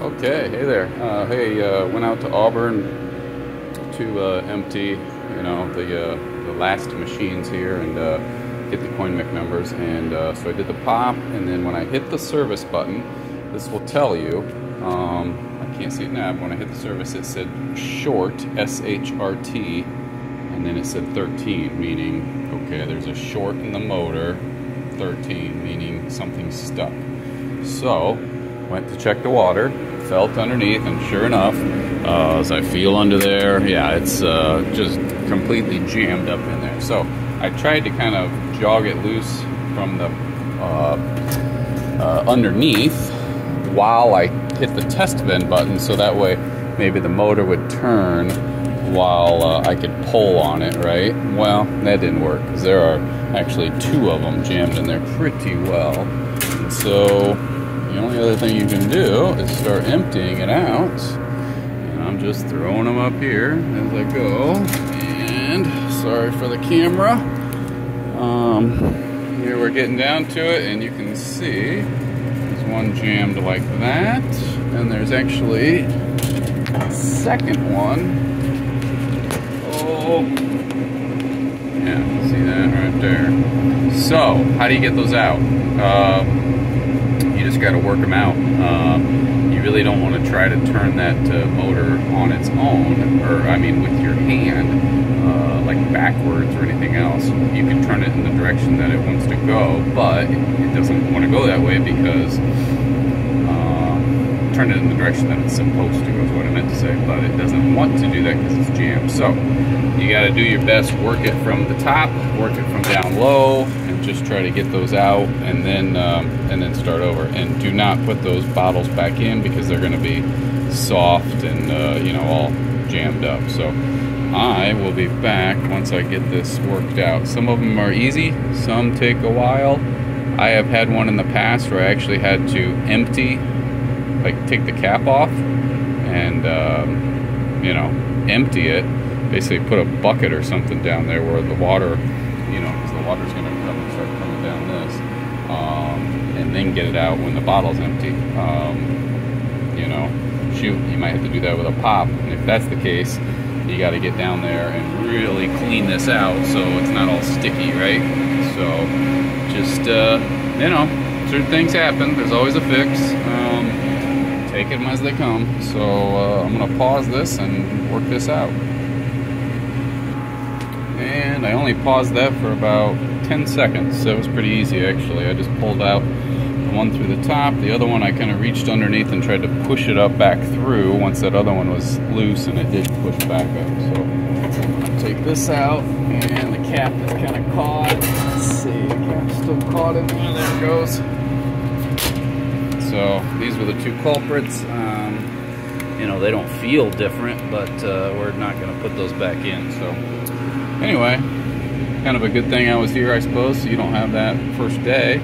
Okay, hey there. Uh, hey, uh, went out to Auburn to uh, empty, you know, the uh, the last machines here and uh, get the coin mech numbers. And uh, so I did the pop, and then when I hit the service button, this will tell you. Um, I can't see it now. But when I hit the service, it said short, S-H-R-T, and then it said 13, meaning okay, there's a short in the motor. 13, meaning something's stuck. So went to check the water, felt underneath, and sure enough, uh, as I feel under there, yeah, it's uh, just completely jammed up in there. So I tried to kind of jog it loose from the uh, uh underneath while I hit the test vend button, so that way maybe the motor would turn while uh, I could pull on it, right? Well, that didn't work because there are actually two of them jammed in there pretty well. And so the only other thing you can do is start emptying it out. And I'm just throwing them up here as I go. And sorry for the camera. Um, here we're getting down to it and you can see there's one jammed like that. And there's actually a second one. Oh, yeah, see that right there. So, how do you get those out? Uh, got to work them out. Um, you really don't want to try to turn that uh, motor on its own, or I mean with your hand, uh, like backwards or anything else. You can turn it in the direction that it wants to go, but it doesn't want to go that way because uh, turn it in the direction that it's supposed to go is what I meant to say, but it doesn't want to do that because it's jammed. So you got to do your best, work it from the top, work it from down low, just try to get those out, and then um, and then start over. And do not put those bottles back in because they're going to be soft and uh, you know all jammed up. So I will be back once I get this worked out. Some of them are easy, some take a while. I have had one in the past where I actually had to empty, like take the cap off, and um, you know empty it basically put a bucket or something down there where the water, you know, because the water's going to come and start coming down this, um, and then get it out when the bottle's empty. Um, you know, shoot, you might have to do that with a pop. And if that's the case, you got to get down there and really clean this out so it's not all sticky, right? So just, uh, you know, certain things happen. There's always a fix. Um, take them as they come. So uh, I'm going to pause this and work this out and I only paused that for about 10 seconds so it was pretty easy actually I just pulled out one through the top. The other one I kind of reached underneath and tried to push it up back through once that other one was loose and it did push back up. So I'll take this out and the cap is kind of caught. Let's see the cap's still caught in there. There it goes. So these were the two culprits. Um, you know they don't feel different but uh, we're not going to put those back in so. Anyway, kind of a good thing I was here, I suppose, so you don't have that first day.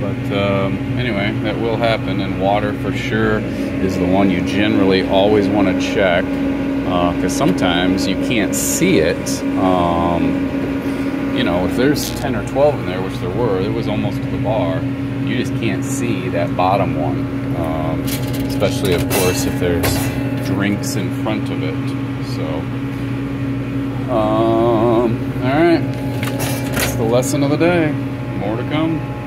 But um, anyway, that will happen, and water for sure is the one you generally always want to check because uh, sometimes you can't see it. Um, you know, if there's 10 or 12 in there, which there were, it was almost to the bar, you just can't see that bottom one. Um, especially, of course, if there's drinks in front of it. So, um, all right. That's the lesson of the day. More to come.